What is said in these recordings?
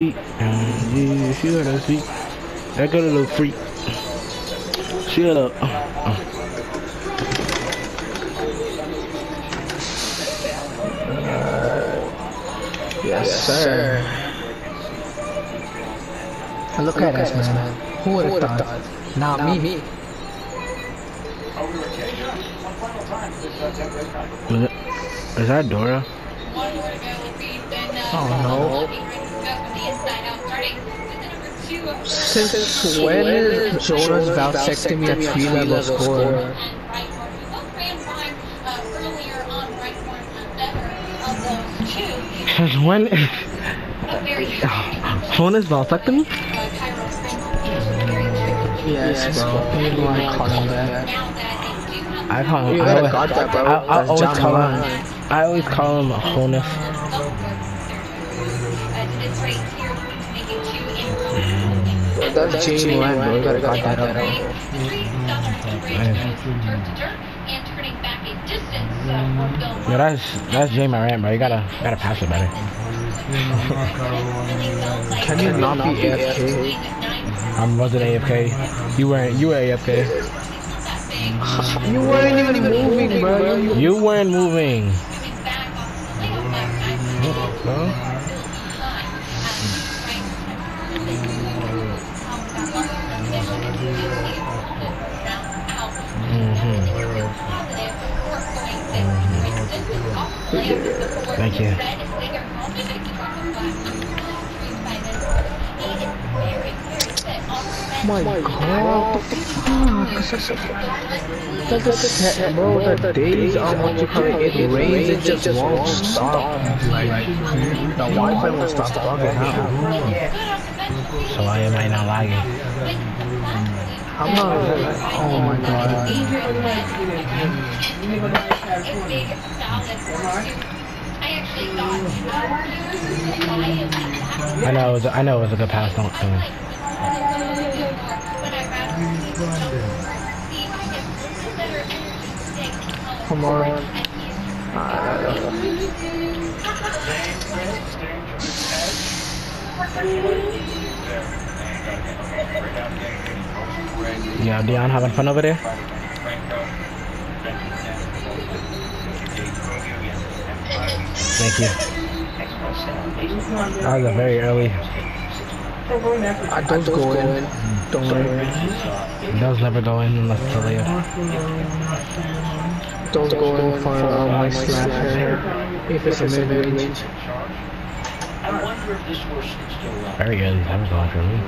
Yeah, she got a sweet. That girl a little freak. She got a. Uh, yes, sir. Look at us, man. Who would have thought? Not me, me. Is that Dora? Oh no. Since when is Jonas vasectomy a three level score? Since when? Is vasectomy? Yes, bro. You know I call him that. I call him. You I always, that. I, I always call him. I always call him a wholeness. That's Ja Morant, bro. You gotta got that up. Yeah, that's that's Ja Morant, bro. You gotta gotta pass it better. Can you not be AFK? I wasn't AFK. You weren't. You were AFK. You weren't even moving, bro. You- You weren't moving. No? Thank you. Oh my God, what the fuck? That's a set, bro. The days on what you call it, it rains, it just won't stop. Like, the Wi-Fi will stop bugging out. So why am I not lagging? I'm not, oh my God. I know it was. I know it was a good pass. Don't. don't. Come on. Yeah, Dion having fun over there? Thank you. That was a very early. I don't go in. Don't worry. Those never go in unless it's a. Don't go in for uh, my slasher. If it's a mid-range. Very early. Never going for me.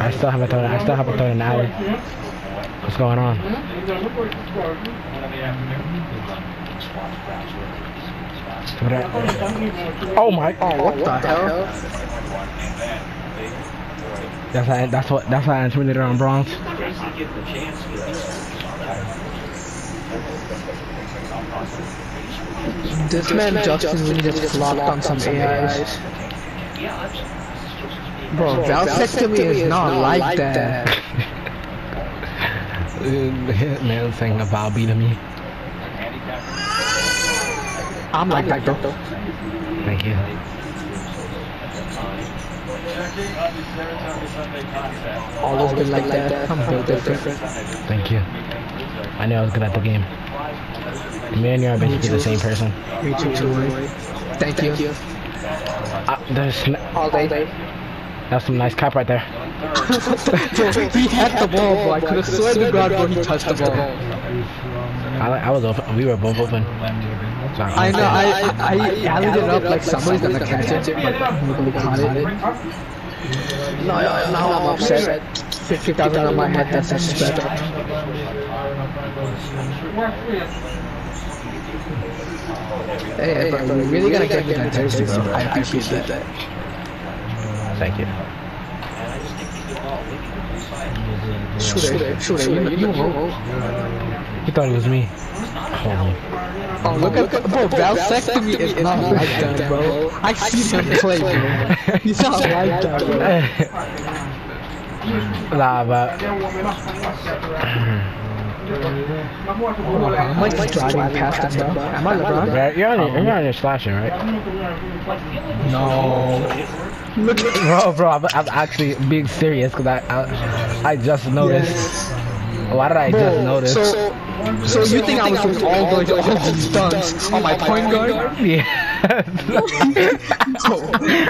I still haven't thrown. I still haven't thrown an alley. What's going on? Oh my! Oh, what the hell? That's how, that's what that's how I intimidated on Bronx. This man Justin Lee just flopped on some AIs. Bro, vasectomy is not like that. Man saying about beating me. I'm like that though. Thank you. Always been like that. I'm built different. Thank you. I knew I was good at the game. Me and you are basically the same person. Me too, too. Thank you. Uh, there's All day. that's some nice cap right there. He had the ball, bro. I could have sworn to God, bro, he touched the ball. I, I was open. We were both open. I know, I, I, I added it up like somebody's gonna catch it, but nobody caught it. No, no, now I'm upset. 50,000 on my head, that's disrespect. Hey, hey, bro, you really gotta get me that jersey, bro. I appreciate that. Thank you. Shoot it, shoot it, you, know. He thought it was me. Oh, look at bro, vasectomy is not like that, bro. I see him play, bro. He's not like that, bro. nah, but much is driving past him, bro? Am I LeBron? You're on your, you're on your slashing, right? No. Look at Bro, bro, I'm, I'm actually being serious because I, I, I just noticed. Why did I just notice? So, so you think I was doing all all these stunts on my point guard? yeah.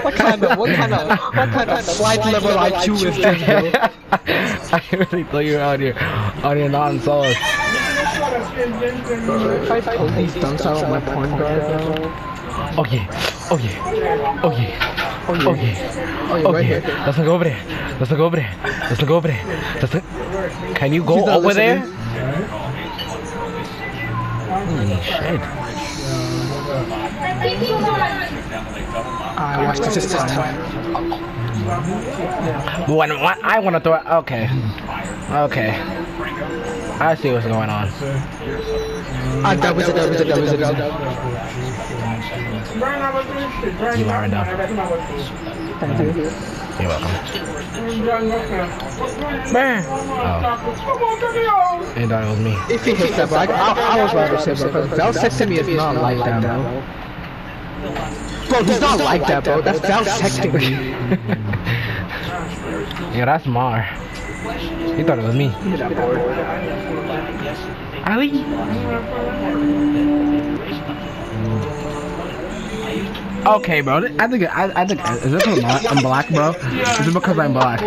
what kind of what kind of what kind of flight level IQ is this, bro? I really thought you were on your on your non-sauce. If I pull these stunts out on my point guard, bro. Okay, okay, okay, Oh yeah. Okay, Oh yeah, right okay. here. Let's look over there. Let's look over there. Let's look over there. Let's. Can you go over there? listening. Holy shit. Ah, I watched this time. When, when I want to throw it. Okay. Okay. I see what's going on. Ah, that it, that it, that it, that it. You are done. Thank you. You're welcome. Man. Oh. Thought it was me. If he hits that, bro, I, I, I was rather say, bro, Val sexting me is not like that, bro. Bro, he's not like that, bro. That's Val sexting me. yeah, that's Mar. He thought it was me. Ali? Okay, bro. I think I, I think is this I'm black, bro? Is it because I'm black?